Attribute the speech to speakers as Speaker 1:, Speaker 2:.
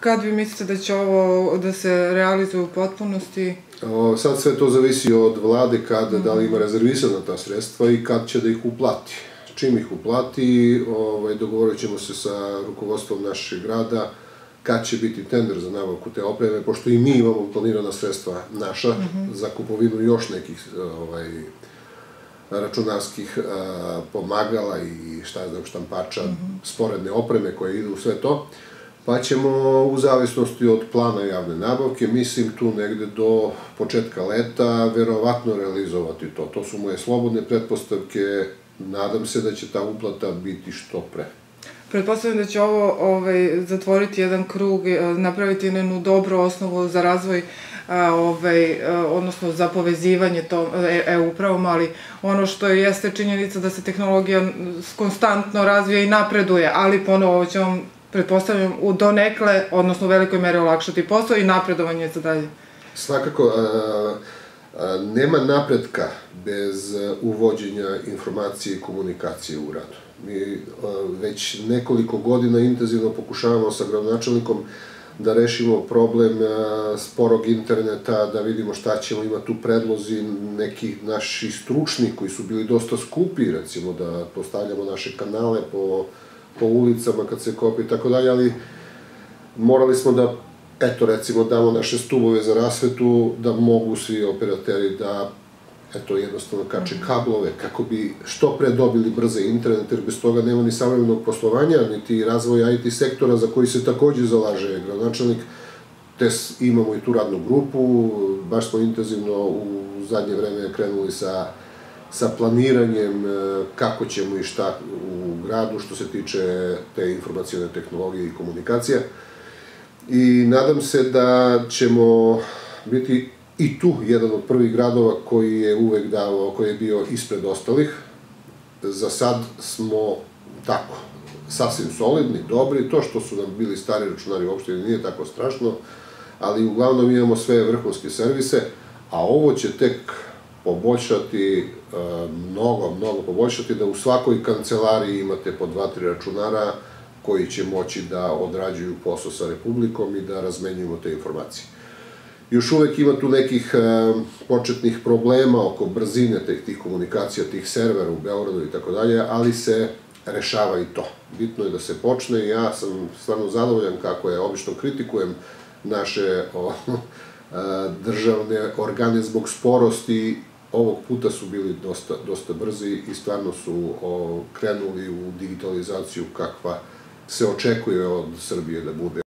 Speaker 1: Kad vi mislite da će ovo da se realizuje u potpunosti?
Speaker 2: O, sad sve to zavisi od vlade kada, mm -hmm. da li ima rezervisana ta sredstva i kad će da ih uplati. Čim ih uplati, ovaj, dogovorit ćemo se sa rukovodstvom našeg grada kad će biti tender za nabavku te opreme, pošto i mi imamo planirana sredstva naša mm -hmm. za kupovinu još nekih ovaj, računarskih a, pomagala i šta znam štampača, mm -hmm. sporedne opreme koje idu u sve to, pa ćemo u zavisnosti od plana javne nabavke, mislim tu negde do početka leta, verovatno realizovati to. To su moje slobodne pretpostavke, nadam se da će ta uplata biti što pre.
Speaker 1: Pretpostavljam da će ovo ovaj, zatvoriti jedan krug, e, napraviti jednu dobru osnovu za razvoj a, ovaj, a, odnosno za povezivanje to e-upravom, e ali ono što jeste činjenica da se tehnologija konstantno razvija i napreduje, ali ponovo ovo će vam, pretpostavljam, u donekle, odnosno u velikoj meri olakšati posao i napredovanje za dalje.
Speaker 2: Svakako, a, a, nema napredka bez uvođenja informacije i komunikacije u radu. Mi već nekoliko godina intenzivno pokušavamo sa gradonačelnikom da rešimo problem sporog interneta, da vidimo šta ćemo, ima tu predlozi nekih naših stručnih koji su bili dosta skupi, recimo da postavljamo naše kanale po, po ulicama kad se kopi i tako dalje, ali morali smo da eto recimo damo naše stubove za rasvetu da mogu svi operateri da eto, jednostavno kače kablove, kako bi što pre dobili brze internet, jer bez toga nema ni savremenog poslovanja, niti razvoja IT sektora za koji se takođe zalaže gradonačelnik, te imamo i tu radnu grupu, baš smo intenzivno u zadnje vreme krenuli sa sa planiranjem e, kako ćemo i šta u gradu što se tiče te informacijone tehnologije i komunikacija. I nadam se da ćemo biti i tu jedan od prvih gradova koji je uvek davao, koji je bio ispred ostalih. Za sad smo tako, sasvim solidni, dobri, to što su nam bili stari računari uopšte nije tako strašno, ali uglavnom imamo sve vrhunske servise, a ovo će tek poboljšati, e, mnogo, mnogo poboljšati, da u svakoj kancelariji imate po dva, tri računara koji će moći da odrađuju posao sa Republikom i da razmenjujemo te informacije. Još uvek ima tu nekih e, početnih problema oko brzine tih, tih komunikacija, tih servera u Beogradu i tako dalje, ali se rešava i to. Bitno je da se počne i ja sam stvarno zadovoljan kako je, obično kritikujem naše e, državne organe zbog sporosti, ovog puta su bili dosta, dosta brzi i stvarno su o, krenuli u digitalizaciju kakva se očekuje od Srbije da bude.